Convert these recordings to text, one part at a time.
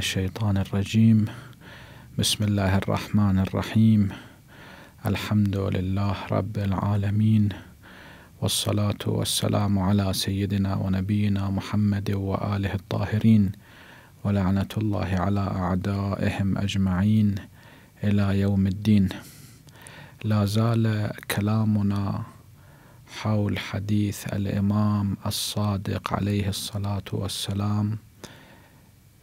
الشيطان الرجيم. بسم الله الرحمن الرحيم. الحمد لله رب العالمين. والصلاة والسلام على سيدنا ونبينا محمد وآله الطاهرين. ولعنة الله على أعدائهم أجمعين إلى يوم الدين. لا زال كلامنا حول حديث الإمام الصادق عليه الصلاة والسلام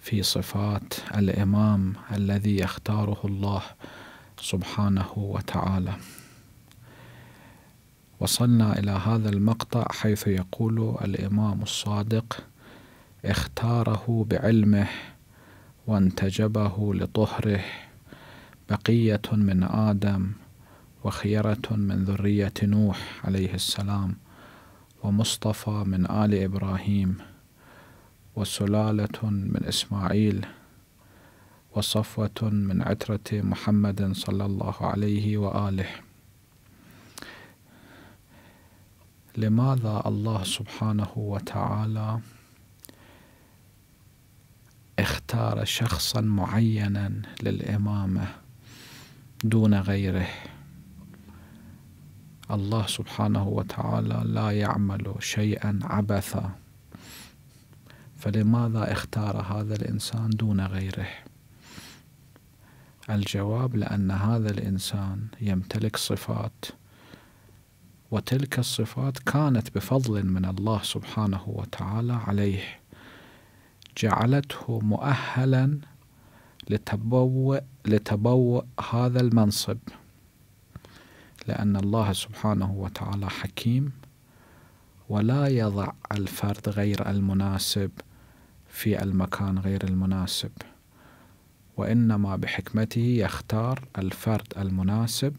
في صفات الإمام الذي يختاره الله سبحانه وتعالى. وصلنا إلى هذا المقطع حيث يقول الإمام الصادق اختاره بعلمه وانتجبه لطهره بقية من آدم وخيرة من ذرية نوح عليه السلام ومصطفى من آل إبراهيم وسلالة من إسماعيل وصفوة من عترة محمد صلى الله عليه وآله. لماذا الله سبحانه وتعالى اختار شخصا معينا للإمامة دون غيره؟ الله سبحانه وتعالى لا يعمل شيئا عبثا. فلماذا اختار هذا الإنسان دون غيره؟ الجواب لأن هذا الإنسان يمتلك صفات وتلك الصفات كانت بفضل من الله سبحانه وتعالى عليه. جعلته مؤهلا لتبوء لتبوء هذا المنصب. لأن الله سبحانه وتعالى حكيم ولا يضع الفرد غير المناسب. في المكان غير المناسب. وإنما بحكمته يختار الفرد المناسب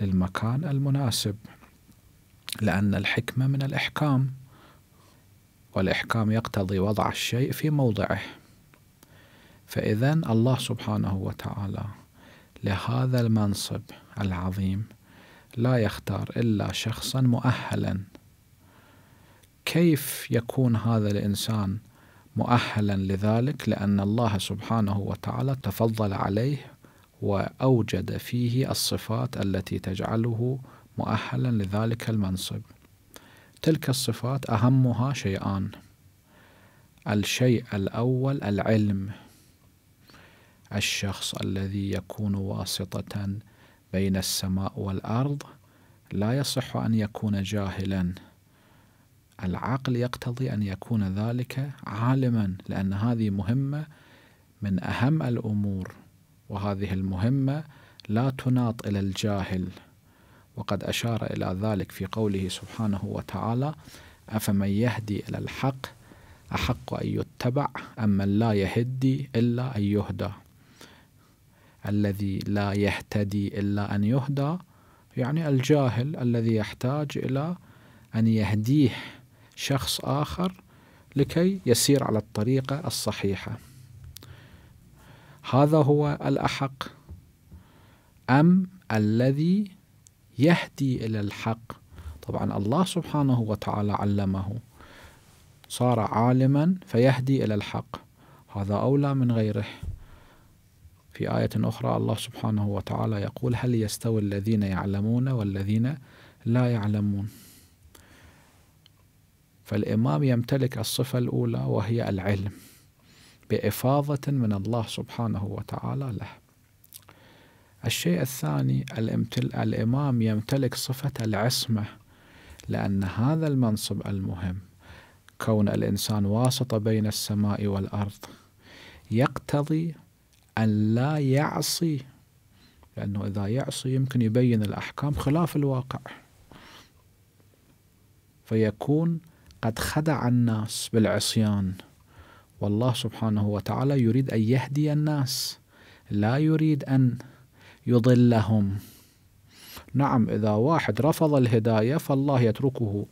للمكان المناسب لأن الحكمة من الإحكام والإحكام يقتضي وضع الشيء في موضعه. فإذا الله سبحانه وتعالى لهذا المنصب العظيم لا يختار إلا شخصا مؤهلا. كيف يكون هذا الإنسان مؤهلا لذلك لأن الله سبحانه وتعالى تفضل عليه وأوجد فيه الصفات التي تجعله مؤهلا لذلك المنصب. تلك الصفات أهمها شيئان الشيء الأول العلم. الشخص الذي يكون واسطة بين السماء والأرض لا يصح أن يكون جاهلا. العقل يقتضي أن يكون ذلك عالما لأن هذه مهمة من أهم الأمور وهذه المهمة لا تناط إلى الجاهل. وقد أشار إلى ذلك في قوله سبحانه وتعالى أفمن يهدي إلى الحق أحق أن يتبع أم من لا يهدي إلا أن يهدى. الذي لا يهتدي إلا أن يهدى يعني الجاهل الذي يحتاج إلى أن يهديه. شخص آخر لكي يسير على الطريقة الصحيحة. هذا هو الأحق. أم الذي يهدي إلى الحق؟ طبعا الله سبحانه وتعالى علمه. صار عالما فيهدي إلى الحق. هذا أولى من غيره. في آية أخرى الله سبحانه وتعالى يقول هل يستوي الذين يعلمون والذين لا يعلمون؟ فالإمام يمتلك الصفة الأولى وهي العلم بإفاضة من الله سبحانه وتعالى له. الشيء الثاني الإمام يمتلك صفة العصمة لأن هذا المنصب المهم. كون الإنسان واسطة بين السماء والأرض يقتضي أن لا يعصي لأنه إذا يعصي يمكن يبين الأحكام خلاف الواقع. فيكون قد خدع الناس بالعصيان. والله سبحانه وتعالى يريد أن يهدي الناس لا يريد أن يضلهم. نعم إذا واحد رفض الهداية فالله يتركه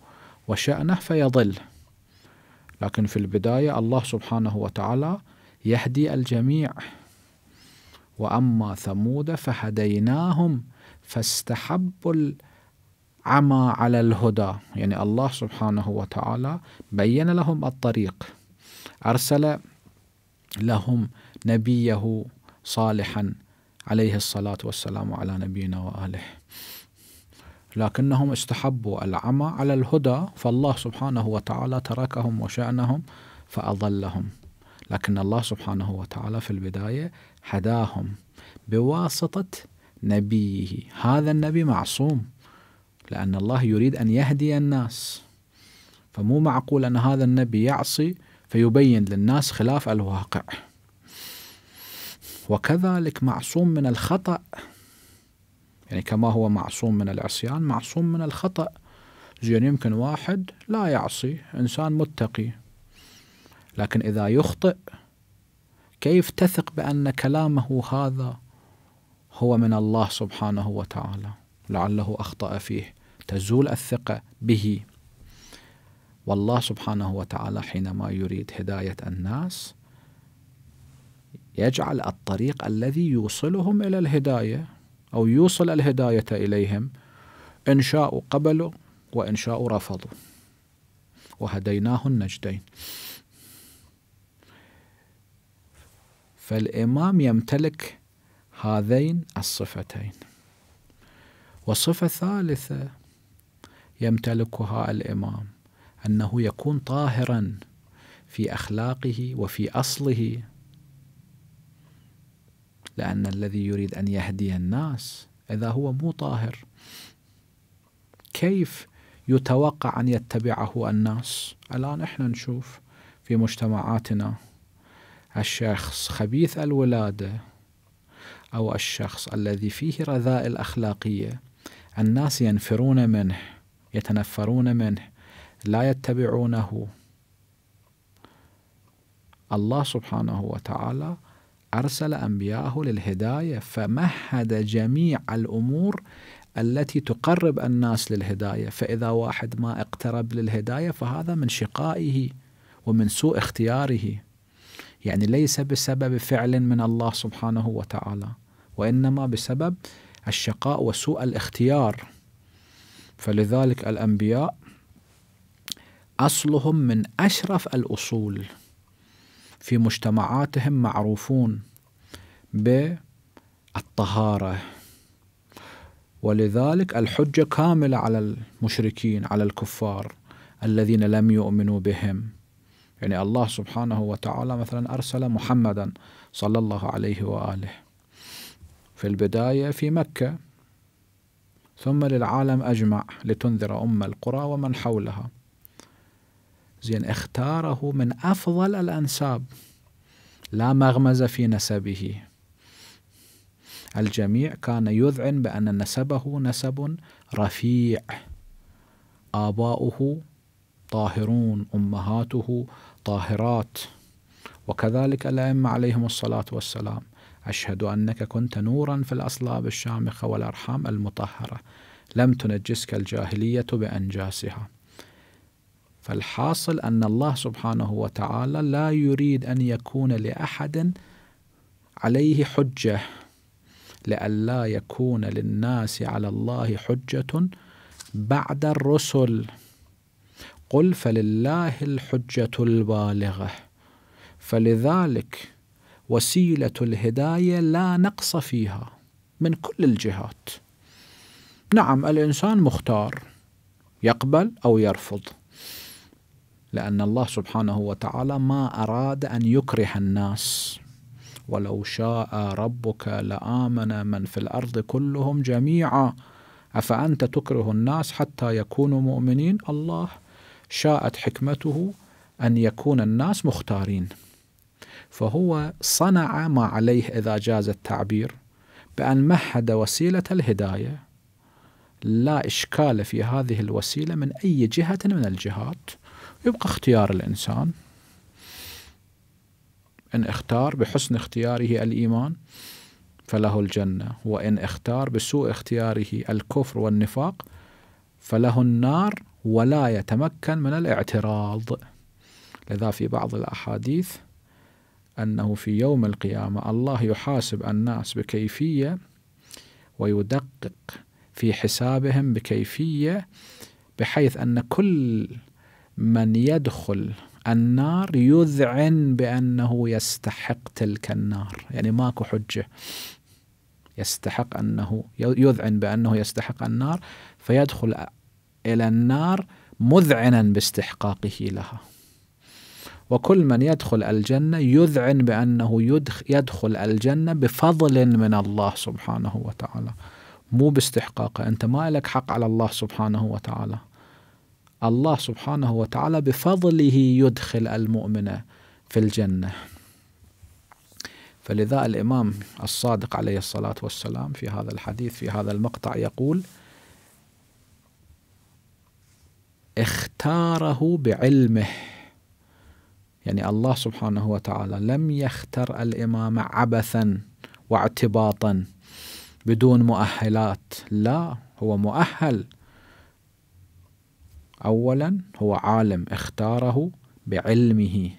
وشأنه فيضل. لكن في البداية الله سبحانه وتعالى يهدي الجميع. وأما ثمود فهديناهم فاستحبوا عمى على الهدى. يعني الله سبحانه وتعالى بين لهم الطريق. أرسل لهم نبيه صالحا عليه الصلاة والسلام على نبينا وآله. لكنهم استحبوا العمى على الهدى فالله سبحانه وتعالى تركهم وشأنهم فأضلهم. لكن الله سبحانه وتعالى في البداية هداهم بواسطة نبيه. هذا النبي معصوم. لأن الله يريد أن يهدي الناس. فمو معقول أن هذا النبي يعصي فيبين للناس خلاف الواقع. وكذلك معصوم من الخطأ. يعني كما هو معصوم من العصيان معصوم من الخطأ. زين يمكن واحد لا يعصي إنسان متقي. لكن إذا يخطئ كيف تثق بأن كلامه هذا هو من الله سبحانه وتعالى؟ لعله أخطأ فيه. تزول الثقة به. والله سبحانه وتعالى حينما يريد هداية الناس يجعل الطريق الذي يوصلهم إلى الهداية أو يوصل الهداية إليهم إن شاءوا قبلوا وإن شاءوا رفضوا. وهديناه النجدين. فالإمام يمتلك هذين الصفتين. والصفة الثالثة يمتلكها الإمام أنه يكون طاهرا في أخلاقه وفي أصله. لأن الذي يريد أن يهدي الناس إذا هو مو طاهر. كيف يتوقع أن يتبعه الناس؟ الآن إحنا نشوف في مجتمعاتنا الشخص خبيث الولادة أو الشخص الذي فيه رذائل أخلاقية الناس ينفرون منه. يتنفرون منه لا يتبعونه. الله سبحانه وتعالى أرسل أنبياءه للهداية فمهد جميع الأمور التي تقرب الناس للهداية. فإذا واحد ما اقترب للهداية فهذا من شقائه ومن سوء اختياره. يعني ليس بسبب فعل من الله سبحانه وتعالى وإنما بسبب الشقاء وسوء الاختيار. فلذلك الأنبياء أصلهم من أشرف الأصول في مجتمعاتهم معروفون بالطهارة. ولذلك الحجة كاملة على المشركين على الكفار الذين لم يؤمنوا بهم. يعني الله سبحانه وتعالى مثلا أرسل محمدا صلى الله عليه وآله في البداية في مكة. ثم للعالم أجمع لتنذر أم القرى ومن حولها. زين اختاره من أفضل الأنساب. لا مغمز في نسبه. الجميع كان يذعن بأن نسبه نسب رفيع. آباؤه طاهرون أمهاته طاهرات. وكذلك الأئمة عليهم الصلاة والسلام. أشهد أنك كنت نورا في الأصلاب الشامخة والأرحام المطهرة. لم تنجسك الجاهلية بأنجاسها. فالحاصل أن الله سبحانه وتعالى لا يريد أن يكون لأحد عليه حجة لئلا يكون للناس على الله حجة بعد الرسل. قل فلله الحجة البالغة. فلذلك وسيلة الهداية لا نقص فيها من كل الجهات. نعم الإنسان مختار يقبل أو يرفض لأن الله سبحانه وتعالى ما أراد أن يكره الناس. ولو شاء ربك لآمن من في الأرض كلهم جميعا. أفأنت تكره الناس حتى يكونوا مؤمنين؟ الله شاءت حكمته أن يكون الناس مختارين. فهو صنع ما عليه إذا جاز التعبير بأن مهد وسيلة الهداية. لا إشكال في هذه الوسيلة من أي جهة من الجهات. يبقى اختيار الإنسان. إن اختار بحسن اختياره الإيمان فله الجنة وإن اختار بسوء اختياره الكفر والنفاق فله النار ولا يتمكن من الاعتراض. لذا في بعض الأحاديث أنه في يوم القيامة الله يحاسب الناس بكيفية ويدقق في حسابهم بكيفية بحيث أن كل من يدخل النار يذعن بأنه يستحق تلك النار. يعني ماكو حجة يستحق أنه يذعن بأنه يستحق النار فيدخل إلى النار مذعنا باستحقاقه لها. وكل من يدخل الجنة يذعن بأنه يدخل الجنة بفضل من الله سبحانه وتعالى. مو باستحقاقه أنت ما لك حق على الله سبحانه وتعالى. الله سبحانه وتعالى بفضله يدخل المؤمن في الجنة. فلذا الإمام الصادق عليه الصلاة والسلام في هذا الحديث في هذا المقطع يقول اختاره بعلمه يعني الله سبحانه وتعالى لم يختر الإمام عبثا واعتباطا بدون مؤهلات. لا هو مؤهل. اولا هو عالم اختاره بعلمه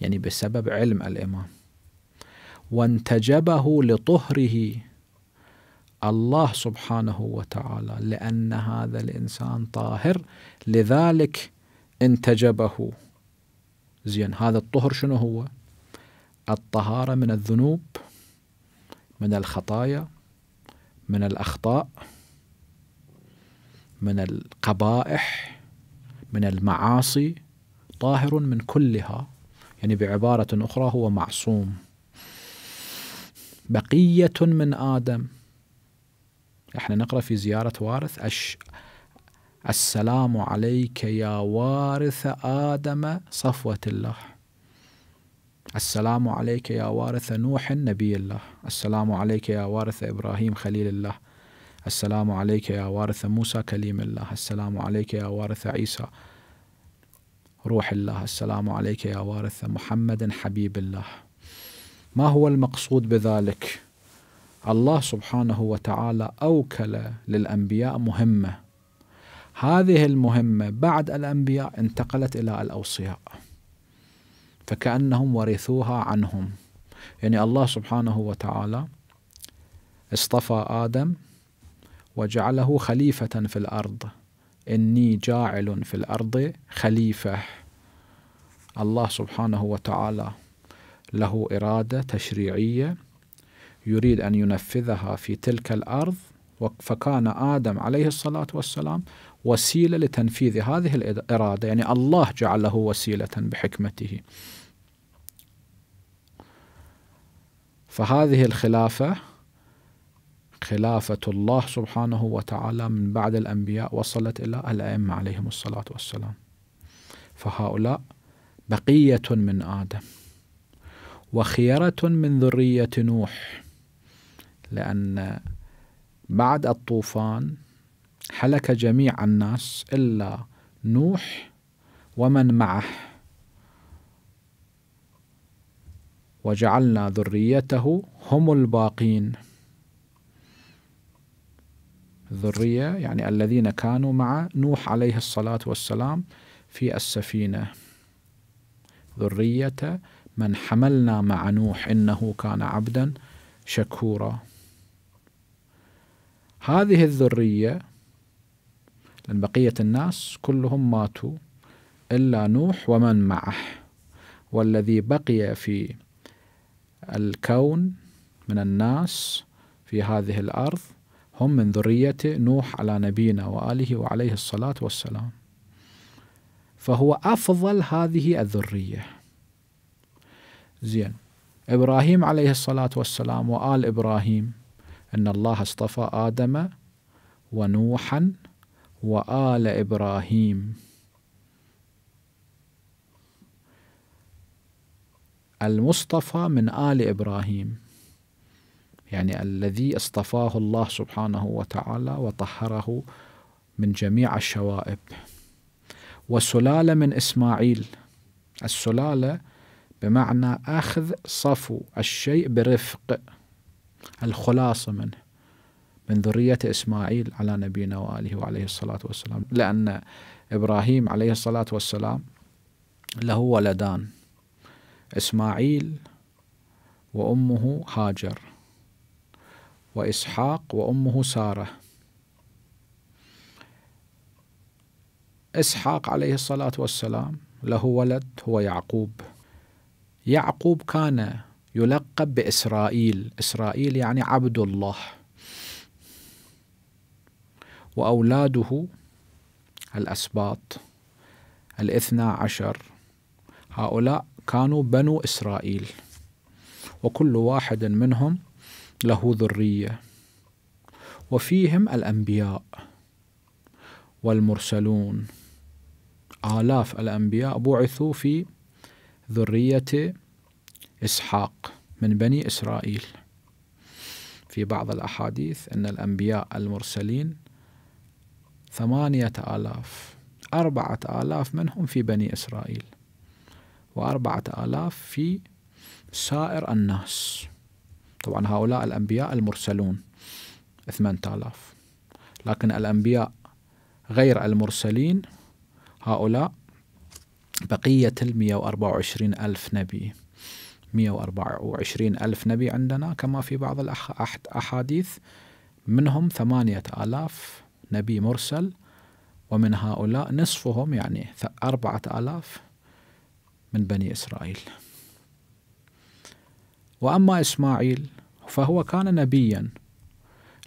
يعني بسبب علم الإمام. وانتجبه لطهره الله سبحانه وتعالى لأن هذا الإنسان طاهر. لذلك انتجبه زين هذا الطهر شنو هو؟ الطهارة من الذنوب من الخطايا من الأخطاء من القبائح من المعاصي طاهر من كلها. يعني بعبارة أخرى هو معصوم. بقية من آدم. إحنا نقرأ في زيارة وارث السلام عليك يا وارث آدم صفوة الله. السلام عليك يا وارث نوح نبي الله. السلام عليك يا وارث إبراهيم خليل الله. السلام عليك يا وارث موسى كليم الله. السلام عليك يا وارث عيسى روح الله. السلام عليك يا وارث محمد حبيب الله. ما هو المقصود بذلك؟ الله سبحانه وتعالى أوكل للأنبياء مهمة. هذه المهمة بعد الأنبياء انتقلت إلى الأوصياء. فكأنهم ورثوها عنهم. يعني الله سبحانه وتعالى اصطفى آدم وجعله خليفة في الأرض. إني جاعل في الأرض خليفة. الله سبحانه وتعالى له إرادة تشريعية يريد أن ينفذها في تلك الأرض فكان آدم عليه الصلاة والسلام وسيلة لتنفيذ هذه الإرادة. يعني الله جعله وسيلة بحكمته. فهذه الخلافة خلافة الله سبحانه وتعالى من بعد الأنبياء وصلت إلى الأئمة عليهم الصلاة والسلام. فهؤلاء بقية من آدم وخيرة من ذرية نوح لأن بعد الطوفان هلك جميع الناس إلا نوح ومن معه. وجعلنا ذريته هم الباقين. ذرية يعني الذين كانوا مع نوح عليه الصلاة والسلام في السفينة. ذرية من حملنا مع نوح إنه كان عبدا شكورا. هذه الذرية لأن بقية الناس كلهم ماتوا إلا نوح ومن معه. والذي بقي في الكون من الناس في هذه الأرض هم من ذرية نوح على نبينا وآله وعليه الصلاة والسلام. فهو أفضل هذه الذرية. زين. إبراهيم عليه الصلاة والسلام وآل إبراهيم أن الله اصطفى آدم ونوحا وآل إبراهيم. المصطفى من آل إبراهيم. يعني الذي اصطفاه الله سبحانه وتعالى وطهره من جميع الشوائب. وسلالة من إسماعيل. السلالة بمعنى أخذ صفو الشيء برفق. الخلاصة منه من ذرية إسماعيل على نبينا وآله وعليه الصلاة والسلام. لأن إبراهيم عليه الصلاة والسلام له ولدان إسماعيل وأمه هاجر وإسحاق وأمه سارة. إسحاق عليه الصلاة والسلام له ولد هو يعقوب. يعقوب كان يلقب بإسرائيل. إسرائيل يعني عبد الله. وأولاده الأسباط الاثنى عشر. هؤلاء كانوا بنو إسرائيل. وكل واحد منهم له ذرية. وفيهم الأنبياء والمرسلون. آلاف الأنبياء بعثوا في ذرية إسحاق من بني إسرائيل. في بعض الأحاديث أن الأنبياء المرسلين ثمانية آلاف أربعة آلاف منهم في بني إسرائيل وأربعة آلاف في سائر الناس. طبعا هؤلاء الأنبياء المرسلون ثمانية آلاف. لكن الأنبياء غير المرسلين هؤلاء بقية المية وأربعة وعشرين ألف نبي. مية وأربعة وعشرين ألف نبي عندنا كما في بعض الأحاديث منهم ثمانية آلاف نبي مرسل ومن هؤلاء نصفهم يعني أربعة آلاف من بني إسرائيل. وأما إسماعيل فهو كان نبيا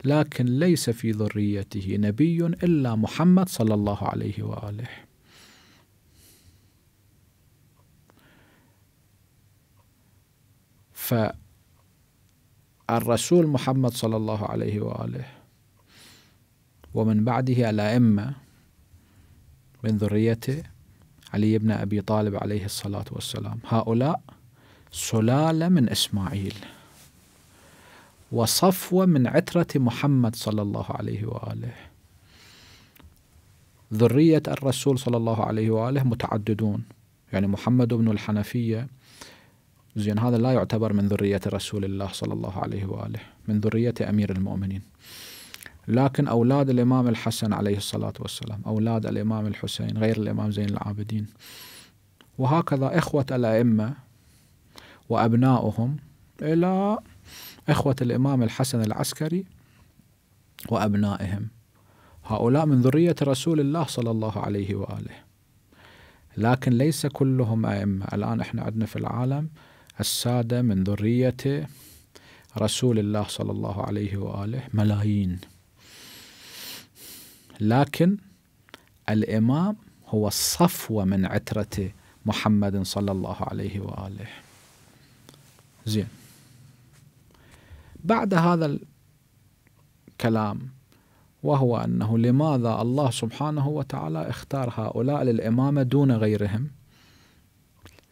لكن ليس في ذريته نبي إلا محمد صلى الله عليه وآله. فالرسول محمد صلى الله عليه وآله ومن بعده الأئمة من ذريته علي بن أبي طالب عليه الصلاة والسلام. هؤلاء سلالة من إسماعيل وصفوة من عترة محمد صلى الله عليه وآله. ذرية الرسول صلى الله عليه وآله متعددون يعني محمد بن الحنفية زين هذا لا يعتبر من ذرية رسول الله صلى الله عليه وآله من ذرية أمير المؤمنين. لكن أولاد الإمام الحسن عليه الصلاة والسلام أولاد الإمام الحسين غير الإمام زين العابدين. وهكذا إخوة الأئمة وأبناؤهم إلى إخوة الإمام الحسن العسكري وأبنائهم. هؤلاء من ذرية رسول الله صلى الله عليه وآله. لكن ليس كلهم أئمة. الآن إحنا عندنا في العالم السادة من ذرية رسول الله صلى الله عليه وآله ملايين. لكن الإمام هو الصفوة من عترة محمد صلى الله عليه وآله. زين. بعد هذا الكلام وهو أنه لماذا الله سبحانه وتعالى اختار هؤلاء للإمامة دون غيرهم؟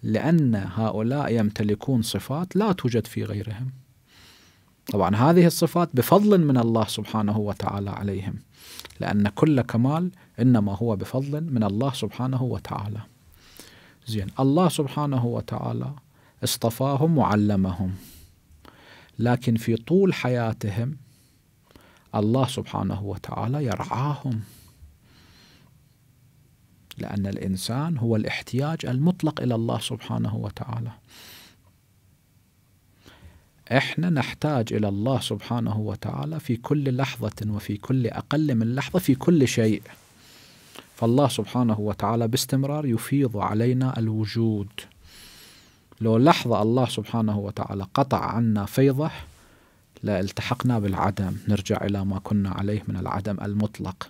لأن هؤلاء يمتلكون صفات لا توجد في غيرهم. طبعا هذه الصفات بفضل من الله سبحانه وتعالى عليهم لأن كل كمال إنما هو بفضل من الله سبحانه وتعالى. زين الله سبحانه وتعالى اصطفاهم وعلمهم لكن في طول حياتهم الله سبحانه وتعالى يرعاهم. لأن الإنسان هو الاحتياج المطلق إلى الله سبحانه وتعالى. إحنا نحتاج إلى الله سبحانه وتعالى في كل لحظة وفي كل أقل من لحظة في كل شيء. فالله سبحانه وتعالى باستمرار يفيض علينا الوجود. لو لحظة الله سبحانه وتعالى قطع عنا فيضة لالتحقنا بالعدم. نرجع إلى ما كنا عليه من العدم المطلق.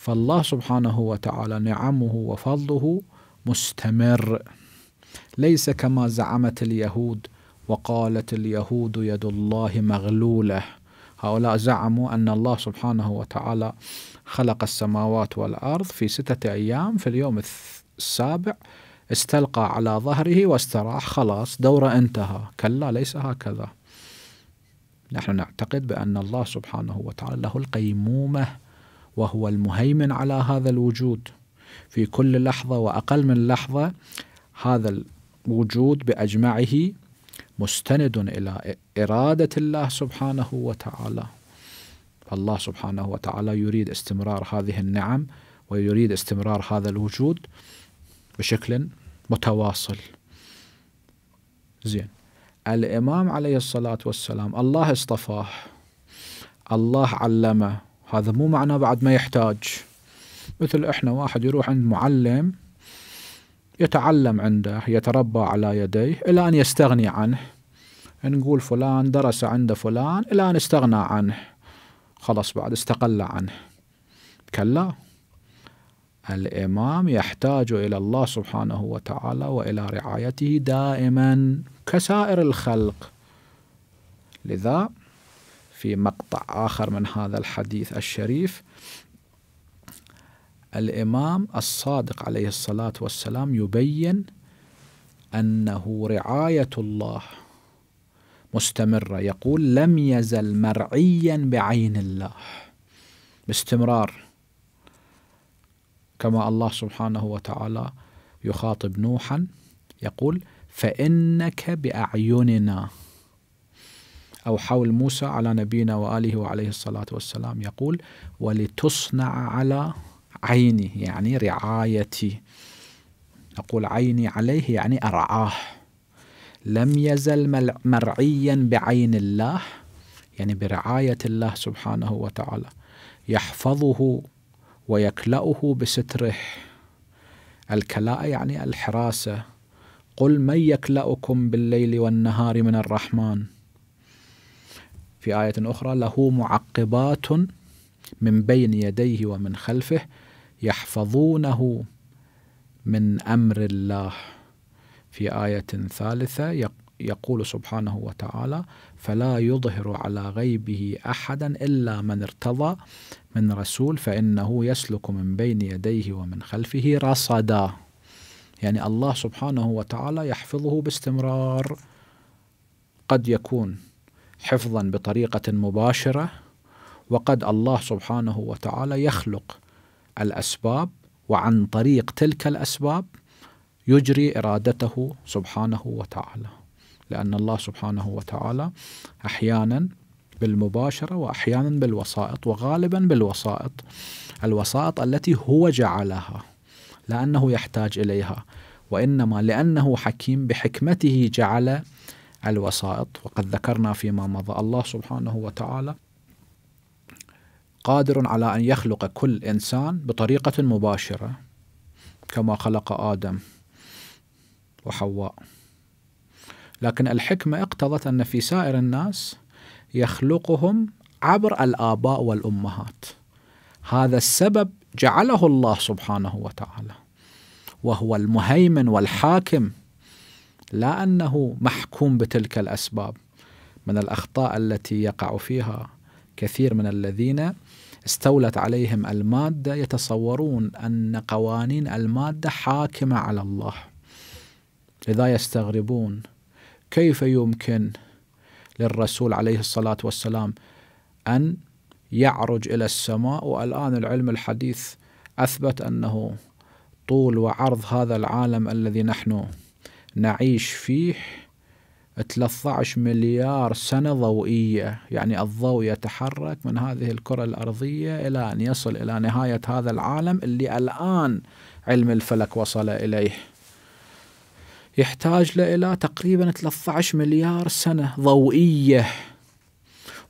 فالله سبحانه وتعالى نعمه وفضله مستمر. ليس كما زعمت اليهود وقالت اليهود يد الله مغلولة. هؤلاء زعموا أن الله سبحانه وتعالى خلق السماوات والأرض في ستة أيام في اليوم السابع استلقى على ظهره واستراح خلاص دورة انتهى. كلا ليس هكذا. نحن نعتقد بأن الله سبحانه وتعالى له القيمومة. وهو المهيمن على هذا الوجود. في كل لحظة وأقل من لحظة هذا الوجود بأجمعه مستند إلى إرادة الله سبحانه وتعالى. فالله سبحانه وتعالى يريد استمرار هذه النعم ويريد استمرار هذا الوجود بشكل متواصل. زين. الإمام عليه الصلاة والسلام الله اصطفاه الله علمه هذا مو معناه بعد ما يحتاج. مثل إحنا واحد يروح عند معلم يتعلم عنده يتربى على يديه إلى أن يستغني عنه. نقول فلان درس عند فلان إلى أن استغنى عنه. خلص بعد استقل عنه. كلا. الإمام يحتاج إلى الله سبحانه وتعالى وإلى رعايته دائما كسائر الخلق. لذا في مقطع آخر من هذا الحديث الشريف. الإمام الصادق عليه الصلاة والسلام يبين أنه رعاية الله مستمرة. يقول لم يزل مرعيا بعين الله. باستمرار. كما الله سبحانه وتعالى يخاطب نوحا يقول فإنك بأعيننا أو حول موسى على نبينا وآله وعليه الصلاة والسلام يقول ولتصنع على عيني يعني رعايتي. أقول عيني عليه يعني أرعاه. لم يزل مرعيا بعين الله يعني برعاية الله سبحانه وتعالى. يحفظه ويكلأه بستره. الكلاء يعني الحراسة. قل من يكلأكم بالليل والنهار من الرحمن في آية أخرى له معقبات من بين يديه ومن خلفه يحفظونه من أمر الله. في آية ثالثة يقول سبحانه وتعالى فلا يظهر على غيبه أحدا إلا من ارتضى من رسول فإنه يسلك من بين يديه ومن خلفه رصدا. يعني الله سبحانه وتعالى يحفظه باستمرار. قد يكون حفظا بطريقة مباشرة وقد الله سبحانه وتعالى يخلق الأسباب وعن طريق تلك الأسباب يجري إرادته سبحانه وتعالى. لأن الله سبحانه وتعالى أحيانا بالمباشرة وأحيانا بالوسائط وغالبا بالوسائط الوسائط التي هو جعلها لأنه يحتاج إليها وإنما لأنه حكيم بحكمته جعل الوسائط وقد ذكرنا فيما مضى. الله سبحانه وتعالى قادر على أن يخلق كل إنسان بطريقة مباشرة كما خلق آدم وحواء. لكن الحكمة اقتضت أن في سائر الناس يخلقهم عبر الآباء والأمهات. هذا السبب جعله الله سبحانه وتعالى وهو المهيمن والحاكم لا أنه محكوم بتلك الأسباب من الأخطاء التي يقع فيها كثير من الذين استولت عليهم المادة يتصورون أن قوانين المادة حاكمة على الله. لذا يستغربون كيف يمكن للرسول عليه الصلاة والسلام أن يعرج إلى السماء والآن العلم الحديث أثبت أنه طول وعرض هذا العالم الذي نحن نعيش فيه 13 مليار سنة ضوئية. يعني الضوء يتحرك من هذه الكرة الأرضية إلى أن يصل إلى نهاية هذا العالم اللي الآن علم الفلك وصل إليه. يحتاج له إلى تقريبا 13 مليار سنة ضوئية.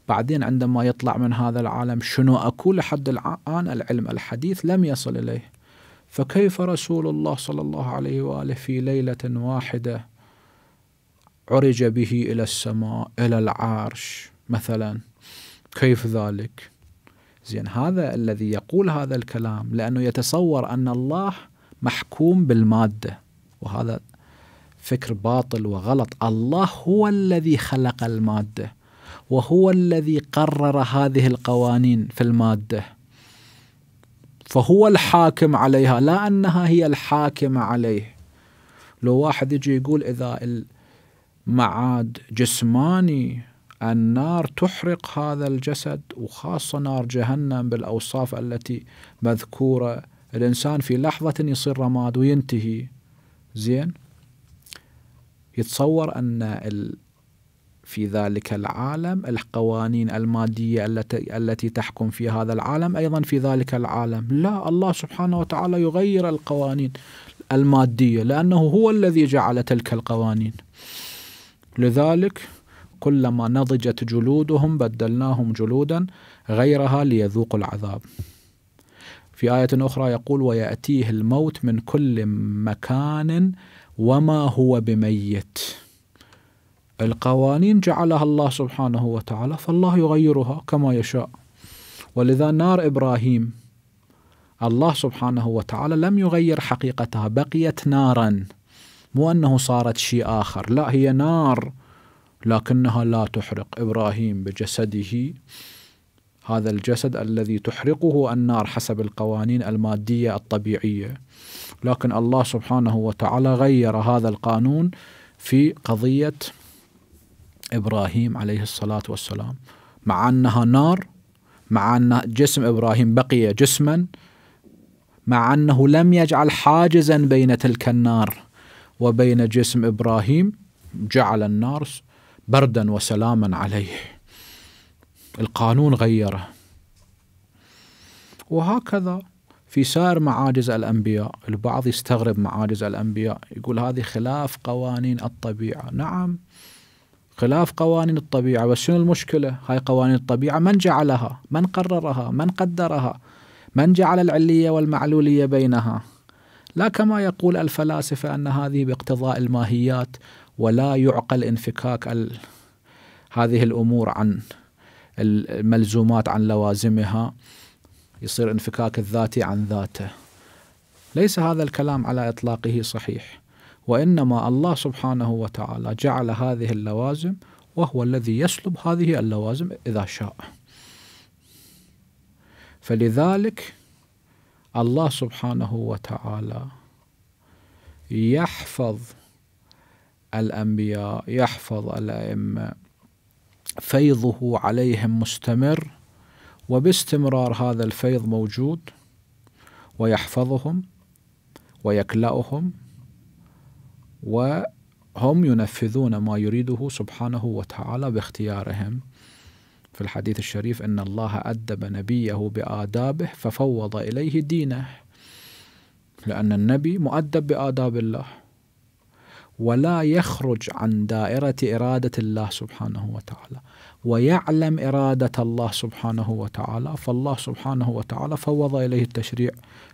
بعدين عندما يطلع من هذا العالم شنو أكو؟ لحد الآن العلم الحديث لم يصل إليه. فكيف رسول الله صلى الله عليه وآله في ليلة واحدة عرج به إلى السماء إلى العرش مثلا؟ كيف ذلك؟ زين هذا الذي يقول هذا الكلام لأنه يتصور أن الله محكوم بالمادة وهذا فكر باطل وغلط. الله هو الذي خلق المادة وهو الذي قرر هذه القوانين في المادة. فهو الحاكم عليها لا أنها هي الحاكمة عليه. لو واحد يجي يقول إذا معاد جسماني النار تحرق هذا الجسد وخاصة نار جهنم بالأوصاف التي مذكورة. الإنسان في لحظة يصير رماد وينتهي. زين؟ يتصور أن في ذلك العالم القوانين المادية التي, تحكم في هذا العالم أيضا في ذلك العالم. لا الله سبحانه وتعالى يغير القوانين المادية لأنه هو الذي جعل تلك القوانين. لذلك كلما نضجت جلودهم بدلناهم جلودا غيرها ليذوقوا العذاب. في آية أخرى يقول ويأتيه الموت من كل مكان وما هو بميت. القوانين جعلها الله سبحانه وتعالى فالله يغيرها كما يشاء. ولذا نار إبراهيم الله سبحانه وتعالى لم يغير حقيقتها بقيت نارا. مو أنه صارت شيء آخر لا هي نار لكنها لا تحرق إبراهيم بجسده. هذا الجسد الذي تحرقه النار حسب القوانين المادية الطبيعية. لكن الله سبحانه وتعالى غير هذا القانون في قضية إبراهيم عليه الصلاة والسلام. مع أنها نار مع أن جسم إبراهيم بقي جسما مع أنه لم يجعل حاجزا بين تلك النار وبين جسم إبراهيم جعل النار بردا وسلاما عليه. القانون غيره. وهكذا في سائر معاجز الأنبياء البعض يستغرب معاجز الأنبياء يقول هذه خلاف قوانين الطبيعة. نعم خلاف قوانين الطبيعة بس شنو المشكلة؟ هاي قوانين الطبيعة من جعلها؟ من قررها؟ من قدرها؟ من جعل العلية والمعلولية بينها؟ لا كما يقول الفلاسفة أن هذه باقتضاء الماهيات ولا يعقل انفكاك ال... هذه الأمور عن الملزومات عن لوازمها يصير انفكاك الذاتي عن ذاته. ليس هذا الكلام على إطلاقه صحيح. وإنما الله سبحانه وتعالى جعل هذه اللوازم وهو الذي يسلب هذه اللوازم إذا شاء. فلذلك الله سبحانه وتعالى يحفظ الأنبياء يحفظ الأئمة فيضه عليهم مستمر وباستمرار هذا الفيض موجود ويحفظهم ويكلأهم وهم ينفذون ما يريده سبحانه وتعالى باختيارهم. في الحديث الشريف إن الله أدب نبيه بآدابه ففوض إليه دينه لأن النبي مؤدب بآداب الله ولا يخرج عن دائرة إرادة الله سبحانه وتعالى ويعلم إرادة الله سبحانه وتعالى فالله سبحانه وتعالى فوض إليه التشريع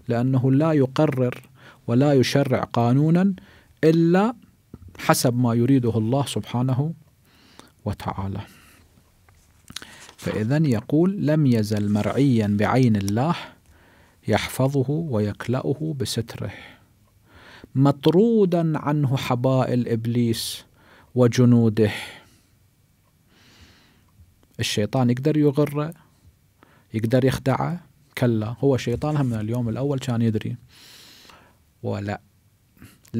لأنه لا يقرر ولا يشرع قانونا إلا حسب ما يريده الله سبحانه وتعالى. فإذا يقول لم يزل مرعيا بعين الله يحفظه ويكلأه بستره. مطرودا عنه حبائل إبليس وجنوده. الشيطان يقدر يغره يقدر يخدعه كلا هو شيطانها من اليوم الأول كان يدري. ولا.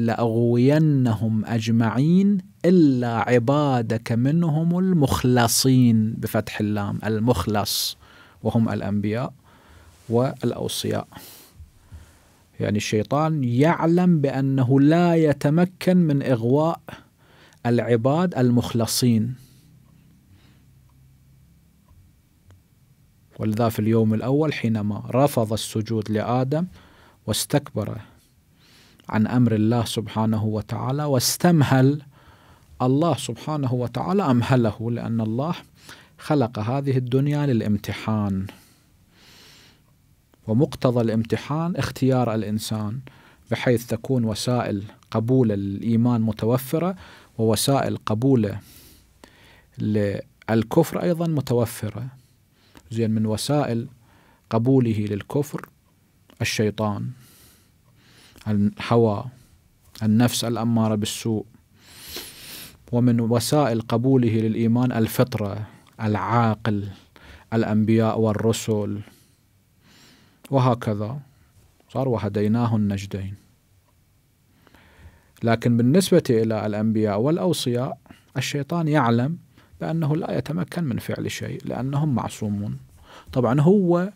لأغوينهم أجمعين إلا عبادك منهم المخلصين بفتح اللام المخلص وهم الأنبياء والأوصياء. يعني الشيطان يعلم بأنه لا يتمكن من إغواء العباد المخلصين. ولذا في اليوم الأول حينما رفض السجود لآدم واستكبر عن أمر الله سبحانه وتعالى واستمهل الله سبحانه وتعالى أمهله لأن الله خلق هذه الدنيا للامتحان. ومقتضى الامتحان اختيار الإنسان بحيث تكون وسائل قبول الإيمان متوفرة ووسائل قبوله للكفر أيضا متوفرة. زين من وسائل قبوله للكفر الشيطان. الهوى النفس الأمارة بالسوء. ومن وسائل قبوله للإيمان الفطرة العاقل الأنبياء والرسل. وهكذا صار وهديناه النجدين. لكن بالنسبة إلى الأنبياء والأوصياء الشيطان يعلم بأنه لا يتمكن من فعل شيء لأنهم معصومون. طبعا هو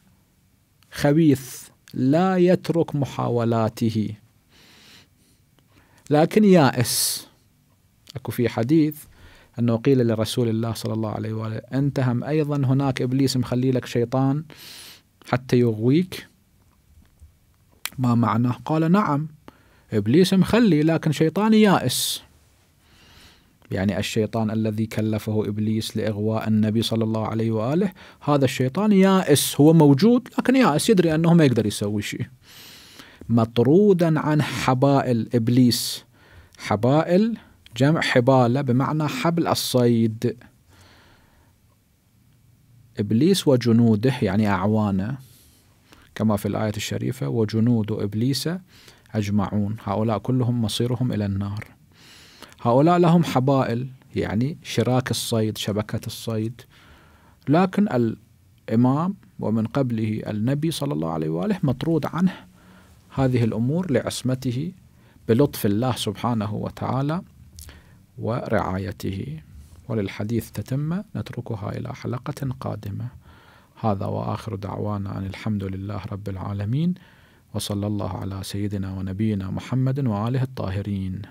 خبيث لا يترك محاولاته. لكن يائس أكو في حديث أنه قيل لرسول الله صلى الله عليه وآله انت هم أيضا هناك إبليس مخلي لك شيطان حتى يغويك؟ ما معناه؟ قال نعم إبليس مخلي لكن شيطاني يائس يعني الشيطان الذي كلفه إبليس لإغواء النبي صلى الله عليه وآله هذا الشيطان يائس هو موجود لكن يائس يدري أنه ما يقدر يسوي شيء. مطرودا عن حبائل إبليس. حبائل جمع حبالة بمعنى حبل الصيد. إبليس وجنوده يعني أعوانه كما في الآية الشريفة وجنود إبليس أجمعون. هؤلاء كلهم مصيرهم إلى النار. هؤلاء لهم حبائل يعني شراك الصيد شبكة الصيد. لكن الإمام ومن قبله النبي صلى الله عليه وآله مطرود عنه. هذه الأمور لعصمته بلطف الله سبحانه وتعالى ورعايته. وللحديث تتمة نتركها إلى حلقة قادمة. هذا وآخر دعوانا أن الحمد لله رب العالمين وصلى الله على سيدنا ونبينا محمد وآله الطاهرين.